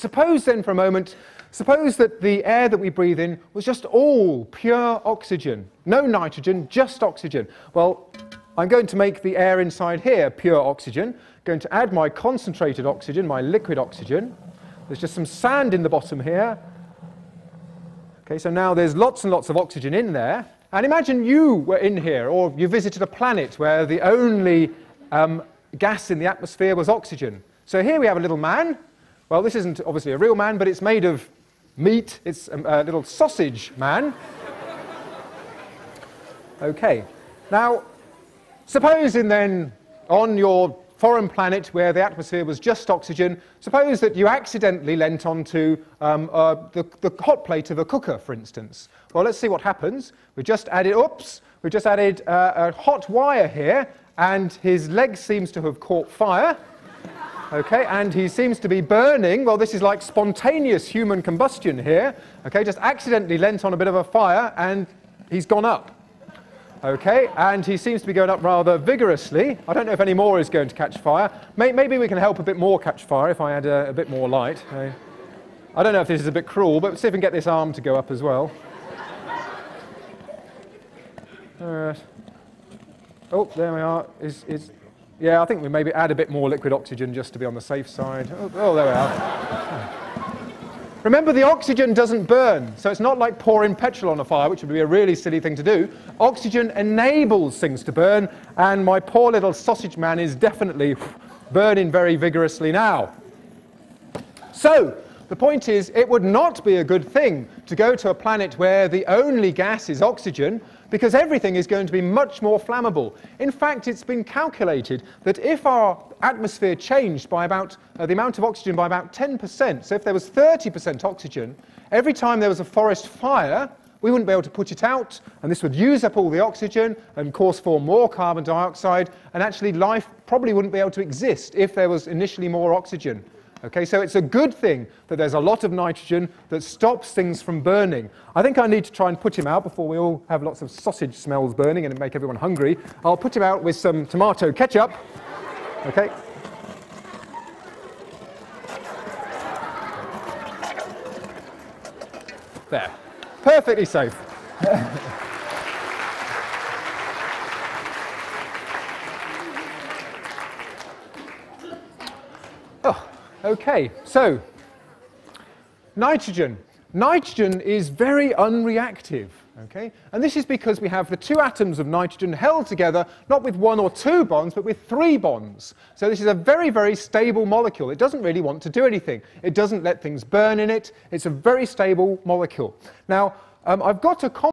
Suppose then for a moment, suppose that the air that we breathe in was just all pure oxygen. No nitrogen, just oxygen. Well, I'm going to make the air inside here pure oxygen. Going to add my concentrated oxygen, my liquid oxygen. There's just some sand in the bottom here. Okay, so now there's lots and lots of oxygen in there. And imagine you were in here, or you visited a planet where the only um, gas in the atmosphere was oxygen. So here we have a little man. Well, this isn't obviously a real man, but it's made of meat. It's a, a little sausage man. okay. Now, supposing then on your foreign planet where the atmosphere was just oxygen, suppose that you accidentally leant onto um, uh, the, the, hot plate of a cooker, for instance. Well, let's see what happens. We just added, oops, we just added uh, a hot wire here, and his leg seems to have caught fire. Okay, and he seems to be burning. Well, this is like spontaneous human combustion here. Okay, just accidentally leant on a bit of a fire, and he's gone up. Okay, and he seems to be going up rather vigorously. I don't know if any more is going to catch fire. Maybe we can help a bit more catch fire if I add a, a bit more light. I don't know if this is a bit cruel, but see if we can get this arm to go up as well. Uh, oh, there we are. Is, is, yeah, I think we maybe add a bit more liquid oxygen just to be on the safe side. Oh, oh there we are. Remember, the oxygen doesn't burn, so it's not like pouring petrol on a fire, which would be a really silly thing to do. Oxygen enables things to burn, and my poor little sausage man is definitely burning very vigorously now. So, the point is, it would not be a good thing to go to a planet where the only gas is oxygen, because everything is going to be much more flammable. In fact, it's been calculated that if our atmosphere changed by about uh, the amount of oxygen by about 10%, so if there was 30% oxygen, every time there was a forest fire, we wouldn't be able to put it out, and this would use up all the oxygen and cause for more carbon dioxide, and actually life probably wouldn't be able to exist if there was initially more oxygen. Okay, so it's a good thing that there's a lot of nitrogen that stops things from burning. I think I need to try and put him out before we all have lots of sausage smells burning and make everyone hungry. I'll put him out with some tomato ketchup. Okay. There. Perfectly safe. Okay, so nitrogen. Nitrogen is very unreactive. Okay? And this is because we have the two atoms of nitrogen held together, not with one or two bonds, but with three bonds. So this is a very, very stable molecule. It doesn't really want to do anything. It doesn't let things burn in it. It's a very stable molecule. Now, um, I've got a